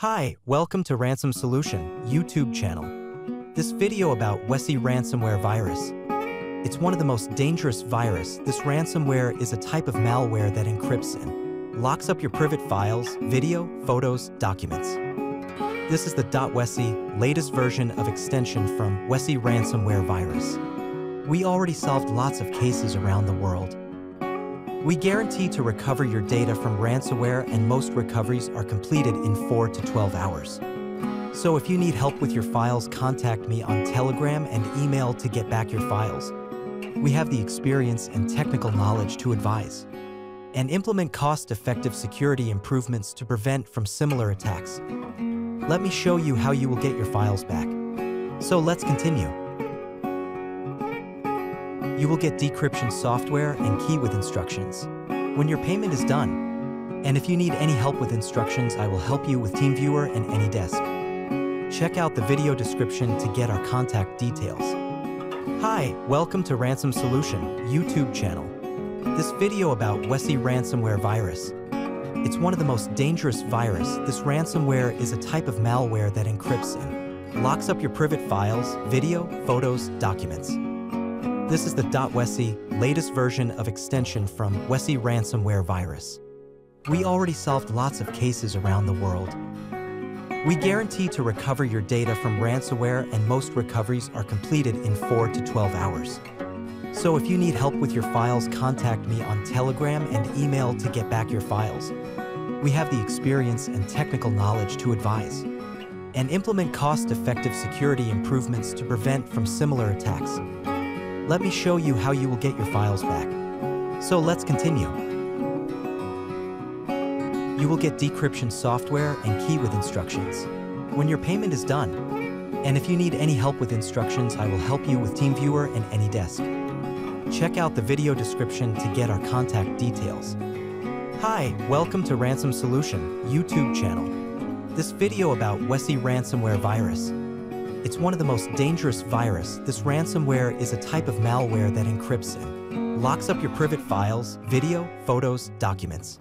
Hi, welcome to Ransom Solution YouTube channel. This video about Wessy ransomware virus. It's one of the most dangerous virus. This ransomware is a type of malware that encrypts and locks up your private files, video, photos, documents. This is the .wessy latest version of extension from Wessy ransomware virus. We already solved lots of cases around the world. We guarantee to recover your data from ransomware and most recoveries are completed in 4 to 12 hours. So if you need help with your files, contact me on Telegram and email to get back your files. We have the experience and technical knowledge to advise and implement cost-effective security improvements to prevent from similar attacks. Let me show you how you will get your files back. So let's continue you will get decryption software and key with instructions. When your payment is done, and if you need any help with instructions, I will help you with TeamViewer and AnyDesk. Check out the video description to get our contact details. Hi, welcome to Ransom Solution YouTube channel. This video about Wessy ransomware virus. It's one of the most dangerous virus. This ransomware is a type of malware that encrypts and locks up your private files, video, photos, documents. This is the .wessy latest version of extension from Wessy ransomware virus. We already solved lots of cases around the world. We guarantee to recover your data from ransomware and most recoveries are completed in 4 to 12 hours. So if you need help with your files, contact me on Telegram and email to get back your files. We have the experience and technical knowledge to advise and implement cost-effective security improvements to prevent from similar attacks. Let me show you how you will get your files back. So let's continue. You will get decryption software and key with instructions. When your payment is done, and if you need any help with instructions, I will help you with TeamViewer and AnyDesk. Check out the video description to get our contact details. Hi, welcome to Ransom Solution YouTube channel. This video about Wessy ransomware virus it's one of the most dangerous virus. This ransomware is a type of malware that encrypts and locks up your private files, video, photos, documents.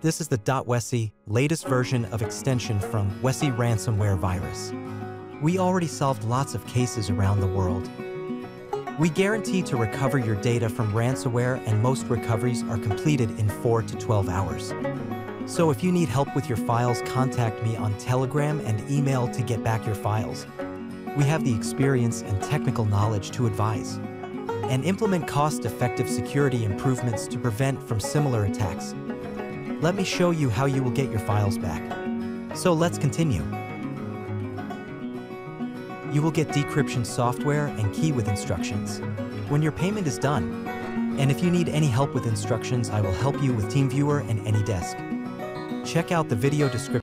This is the .wessy latest version of extension from Wessy ransomware virus. We already solved lots of cases around the world. We guarantee to recover your data from ransomware and most recoveries are completed in 4 to 12 hours. So if you need help with your files, contact me on Telegram and email to get back your files. We have the experience and technical knowledge to advise and implement cost-effective security improvements to prevent from similar attacks. Let me show you how you will get your files back. So let's continue. You will get decryption software and key with instructions. When your payment is done, and if you need any help with instructions, I will help you with TeamViewer and AnyDesk. Check out the video description